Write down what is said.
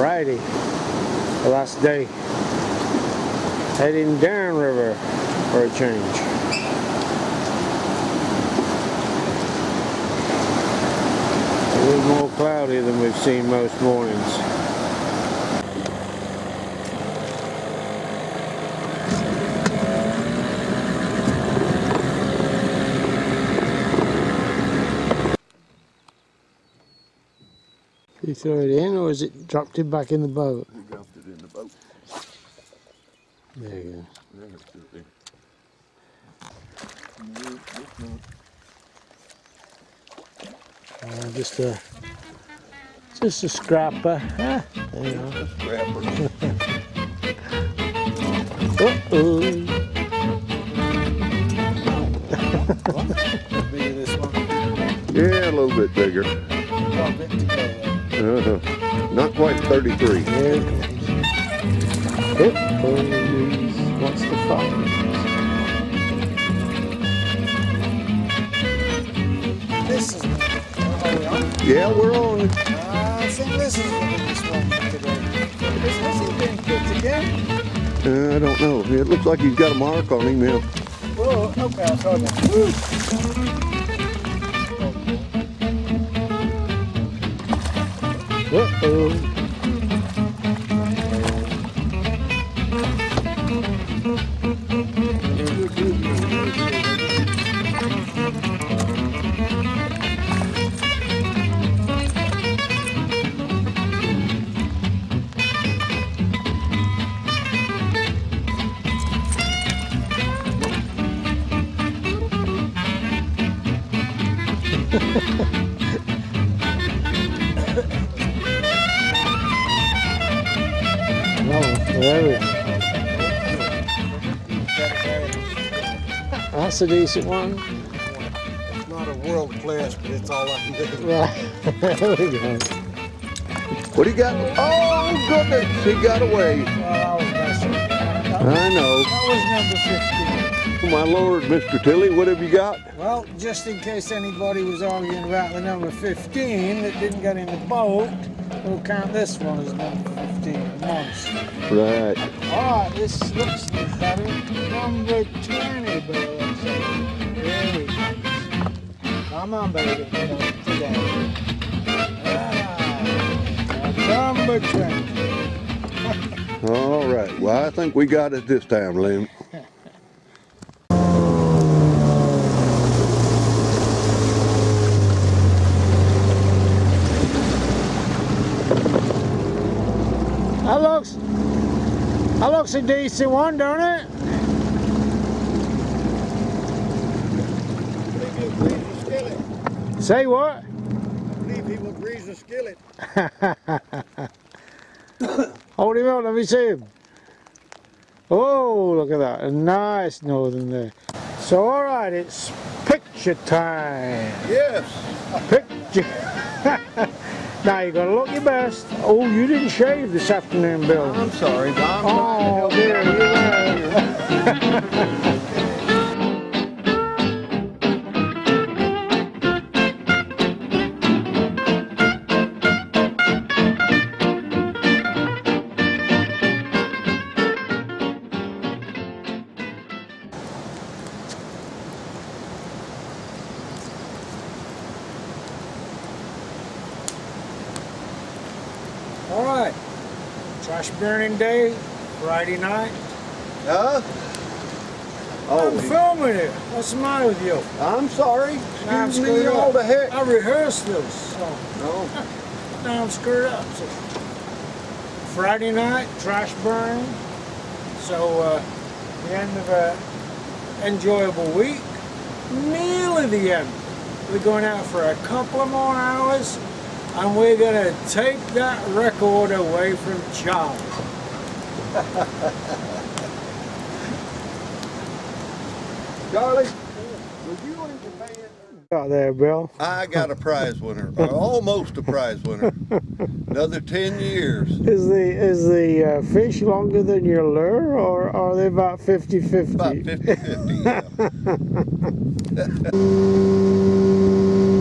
Friday, the last day. Heading down river for a change. A little more cloudy than we've seen most mornings. You throw it in or is it dropped it back in the boat? We dropped it in the boat. There you go. There it should. Uh, just a just a scrapper. Huh? There you go. Scrapper. Uh-oh. Bigger this one. Yeah, a little bit bigger. Drop it together. Uh-huh. Not quite 33. There it comes. Uh-oh. What's the fun? This is are we on? Yeah, we're on. Uh, I think this is the biggest one today. Is has he been picked again? Uh, I don't know. It looks like he's got a mark on him now. Whoa, okay, I saw that. Uh-oh. Oh, there we go. That's a decent one. It's not a world class, but it's all I can do. Right. there we go. What do you got? Oh, goodness. He got away. I was messing. That know. was number 15. My lord, Mr. Tilley, what have you got? Well, just in case anybody was arguing about the number 15 that didn't get in the boat, we'll count this one as number 15, monster. Right. All right, this looks better. Number 20, baby. There we go. Come on, baby. Come on, today. Ah, number 20. All right. Well, I think we got it this time, Lynn. That looks, that looks a decent one, don't it? Say what? I believe he will grease the skillet. Hold him up, let me see him. Oh, look at that. A nice northern there. So, all right, it's picture time. Yes. Picture. now, you got to look your best. Oh, you didn't shave this afternoon, Bill. I'm sorry. I'm Oh, Trash burning day, Friday night. Huh? I'm Oh, filming it. What's the matter with you? I'm sorry. Now I'm Excuse me screwed all up. the heck. I rehearsed this, so No. now I'm screwed up. So, Friday night, trash burn. So uh, the end of a enjoyable week. Nearly the end. We're going out for a couple of more hours, and we're gonna take that record away from Charlie. Charlie, would you like to pay it? Got there, Bill. I got a prize winner, or almost a prize winner. Another 10 years. Is the is the uh, fish longer than your lure, or are they about 50-50? About 50 50. Yeah.